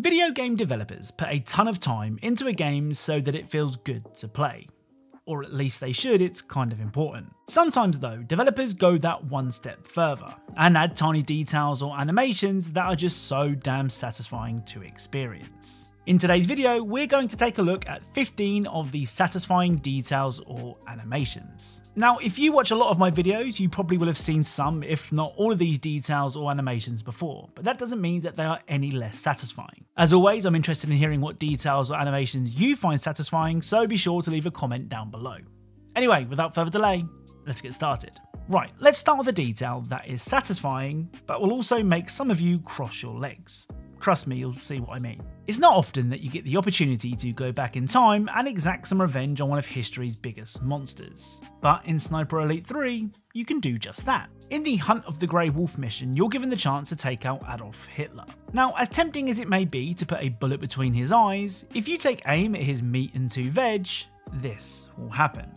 Video game developers put a ton of time into a game so that it feels good to play. Or at least they should, it's kind of important. Sometimes though, developers go that one step further and add tiny details or animations that are just so damn satisfying to experience. In today's video, we're going to take a look at 15 of the satisfying details or animations. Now, if you watch a lot of my videos, you probably will have seen some, if not all of these details or animations before, but that doesn't mean that they are any less satisfying. As always, I'm interested in hearing what details or animations you find satisfying, so be sure to leave a comment down below. Anyway, without further delay, let's get started. Right, let's start with a detail that is satisfying, but will also make some of you cross your legs. Trust me, you'll see what I mean. It's not often that you get the opportunity to go back in time and exact some revenge on one of history's biggest monsters. But in Sniper Elite 3, you can do just that. In the Hunt of the Grey Wolf mission, you're given the chance to take out Adolf Hitler. Now, as tempting as it may be to put a bullet between his eyes, if you take aim at his meat and two veg, this will happen.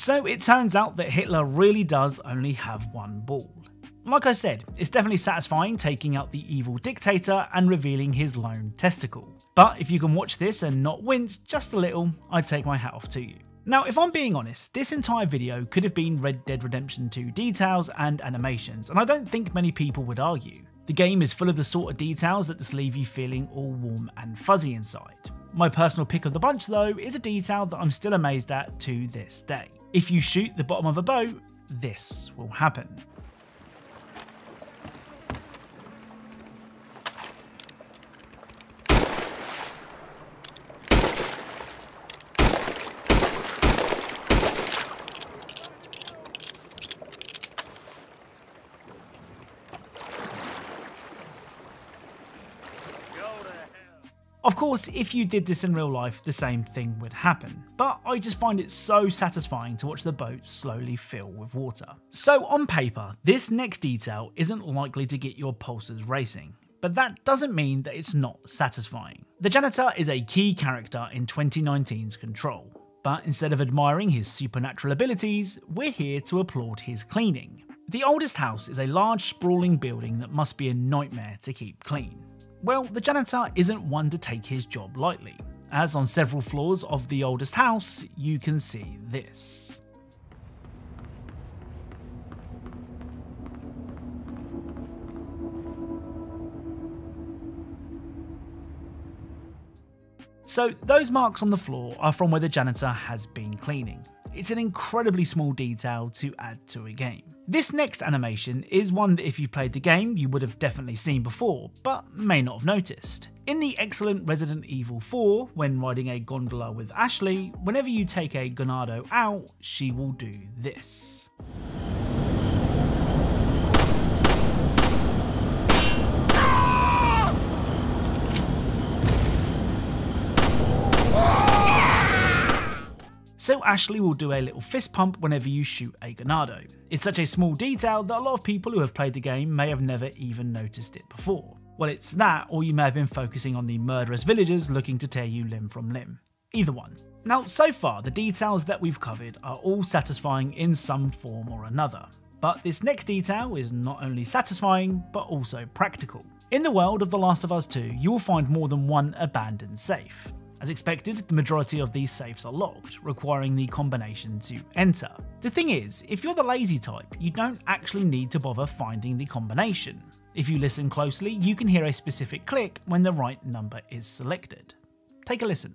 So it turns out that Hitler really does only have one ball. Like I said, it's definitely satisfying taking out the evil dictator and revealing his lone testicle. But if you can watch this and not wince just a little, I'd take my hat off to you. Now, if I'm being honest, this entire video could have been Red Dead Redemption 2 details and animations, and I don't think many people would argue. The game is full of the sort of details that just leave you feeling all warm and fuzzy inside. My personal pick of the bunch, though, is a detail that I'm still amazed at to this day. If you shoot the bottom of a boat, this will happen. Course, if you did this in real life, the same thing would happen, but I just find it so satisfying to watch the boat slowly fill with water. So on paper, this next detail isn't likely to get your pulses racing, but that doesn't mean that it's not satisfying. The janitor is a key character in 2019's Control, but instead of admiring his supernatural abilities, we're here to applaud his cleaning. The oldest house is a large sprawling building that must be a nightmare to keep clean. Well, the janitor isn't one to take his job lightly, as on several floors of the oldest house, you can see this. So those marks on the floor are from where the janitor has been cleaning. It's an incredibly small detail to add to a game. This next animation is one that if you played the game you would have definitely seen before, but may not have noticed. In the excellent Resident Evil 4, when riding a gondola with Ashley, whenever you take a Ganado out, she will do this. Ashley will do a little fist pump whenever you shoot a Ganado. It's such a small detail that a lot of people who have played the game may have never even noticed it before. Well, it's that, or you may have been focusing on the murderous villagers looking to tear you limb from limb. Either one. Now, so far, the details that we've covered are all satisfying in some form or another. But this next detail is not only satisfying, but also practical. In the world of The Last of Us 2, you will find more than one abandoned safe. As expected, the majority of these safes are locked, requiring the combination to enter. The thing is, if you're the lazy type, you don't actually need to bother finding the combination. If you listen closely, you can hear a specific click when the right number is selected. Take a listen.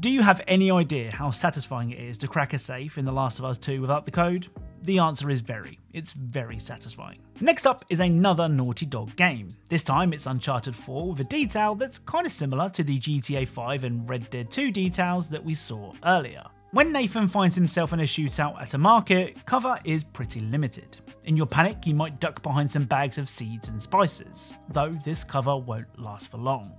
Do you have any idea how satisfying it is to crack a safe in The Last of Us 2 without the code? The answer is very. It's very satisfying. Next up is another Naughty Dog game. This time it's Uncharted 4 with a detail that's kind of similar to the GTA 5 and Red Dead 2 details that we saw earlier. When Nathan finds himself in a shootout at a market, cover is pretty limited. In your panic, you might duck behind some bags of seeds and spices, though this cover won't last for long.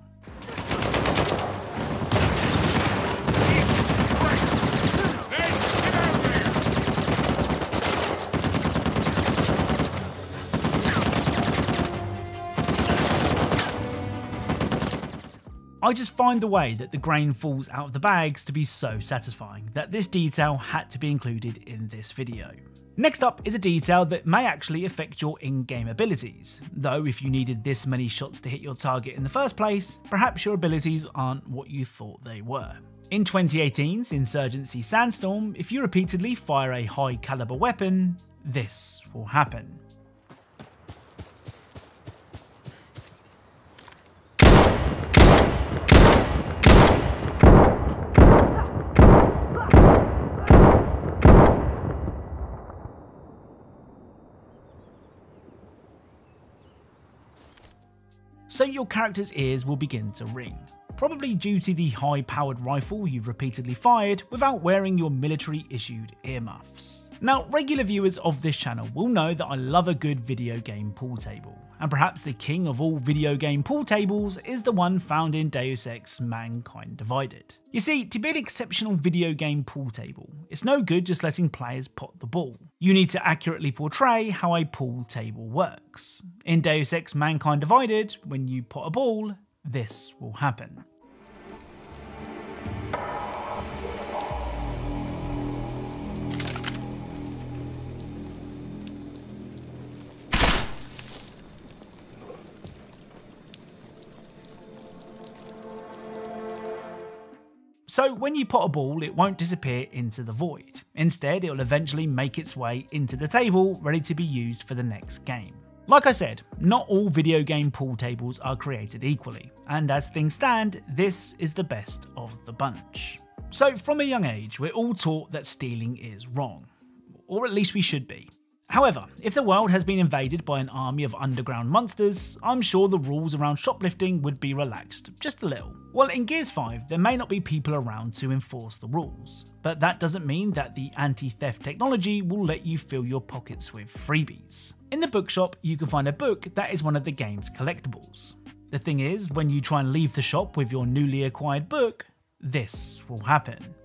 I just find the way that the grain falls out of the bags to be so satisfying that this detail had to be included in this video. Next up is a detail that may actually affect your in-game abilities, though if you needed this many shots to hit your target in the first place, perhaps your abilities aren't what you thought they were. In 2018's Insurgency Sandstorm, if you repeatedly fire a high caliber weapon, this will happen. So your character's ears will begin to ring. Probably due to the high powered rifle you've repeatedly fired without wearing your military issued earmuffs. Now, regular viewers of this channel will know that I love a good video game pool table, and perhaps the king of all video game pool tables is the one found in Deus Ex Mankind Divided. You see, to be an exceptional video game pool table, it's no good just letting players pot the ball. You need to accurately portray how a pool table works. In Deus Ex Mankind Divided, when you pot a ball, this will happen. So when you pot a ball, it won't disappear into the void. Instead, it will eventually make its way into the table, ready to be used for the next game. Like I said, not all video game pool tables are created equally, and as things stand, this is the best of the bunch. So from a young age, we're all taught that stealing is wrong. Or at least we should be. However, if the world has been invaded by an army of underground monsters, I'm sure the rules around shoplifting would be relaxed, just a little. Well, in Gears 5, there may not be people around to enforce the rules, but that doesn't mean that the anti-theft technology will let you fill your pockets with freebies. In the bookshop, you can find a book that is one of the game's collectibles. The thing is, when you try and leave the shop with your newly acquired book, this will happen.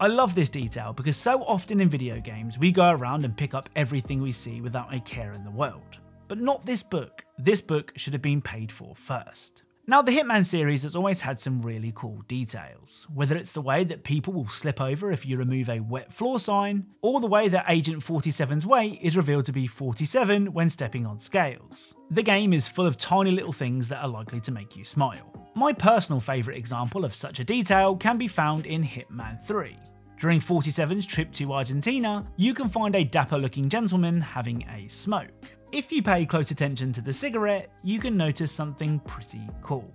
I love this detail because so often in video games we go around and pick up everything we see without a care in the world. But not this book. This book should have been paid for first. Now, the Hitman series has always had some really cool details, whether it's the way that people will slip over if you remove a wet floor sign, or the way that Agent 47's weight is revealed to be 47 when stepping on scales. The game is full of tiny little things that are likely to make you smile. My personal favourite example of such a detail can be found in Hitman 3. During 47's trip to Argentina, you can find a dapper looking gentleman having a smoke. If you pay close attention to the cigarette, you can notice something pretty cool.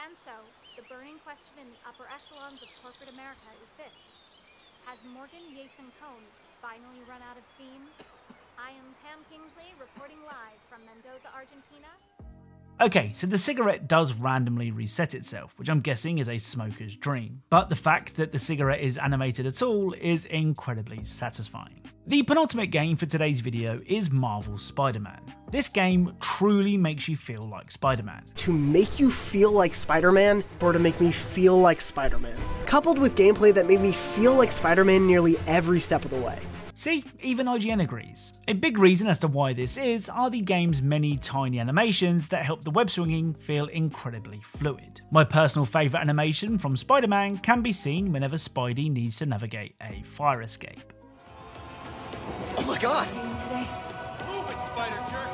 And so, the burning question in the upper echelons of corporate America is this. Has Morgan Yason Cohn finally run out of steam? I am Pam Kingsley reporting live from Mendoza, Argentina, Okay, so the cigarette does randomly reset itself, which I'm guessing is a smoker's dream. But the fact that the cigarette is animated at all is incredibly satisfying. The penultimate game for today's video is Marvel's Spider-Man. This game truly makes you feel like Spider-Man. To make you feel like Spider-Man, or to make me feel like Spider-Man. Coupled with gameplay that made me feel like Spider-Man nearly every step of the way. See, even IGN agrees. A big reason as to why this is are the game's many tiny animations that help the web swinging feel incredibly fluid. My personal favourite animation from Spider-Man can be seen whenever Spidey needs to navigate a fire escape. Oh my god! Move it, Spider Jerk!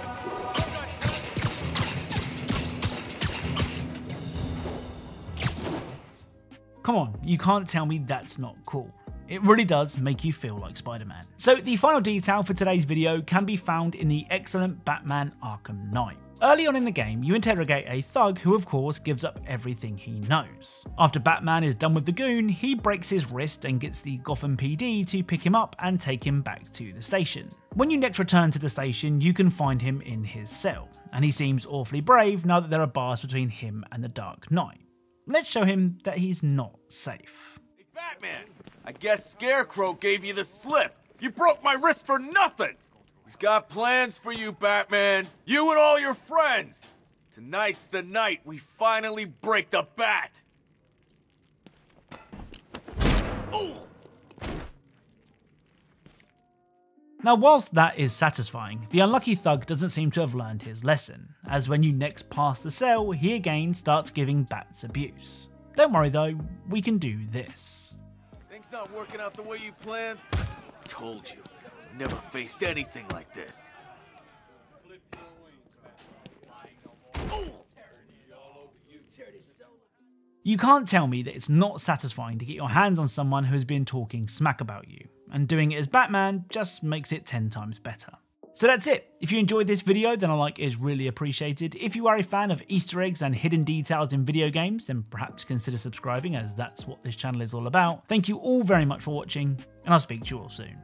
Come on, you can't tell me that's not cool. It really does make you feel like Spider-Man. So the final detail for today's video can be found in the excellent Batman Arkham Knight. Early on in the game, you interrogate a thug who, of course, gives up everything he knows. After Batman is done with the goon, he breaks his wrist and gets the Gotham PD to pick him up and take him back to the station. When you next return to the station, you can find him in his cell, and he seems awfully brave now that there are bars between him and the Dark Knight. Let's show him that he's not safe. Hey, Batman! I guess Scarecrow gave you the slip. You broke my wrist for nothing! He's got plans for you, Batman. You and all your friends. Tonight's the night we finally break the bat. Now, whilst that is satisfying, the unlucky thug doesn't seem to have learned his lesson, as when you next pass the cell, he again starts giving bats abuse. Don't worry though, we can do this. Things not working out the way you planned? Told you. I've Never faced anything like this. You can't tell me that it's not satisfying to get your hands on someone who has been talking smack about you, and doing it as Batman just makes it 10 times better. So that's it. If you enjoyed this video, then a like is really appreciated. If you are a fan of Easter eggs and hidden details in video games, then perhaps consider subscribing as that's what this channel is all about. Thank you all very much for watching, and I'll speak to you all soon.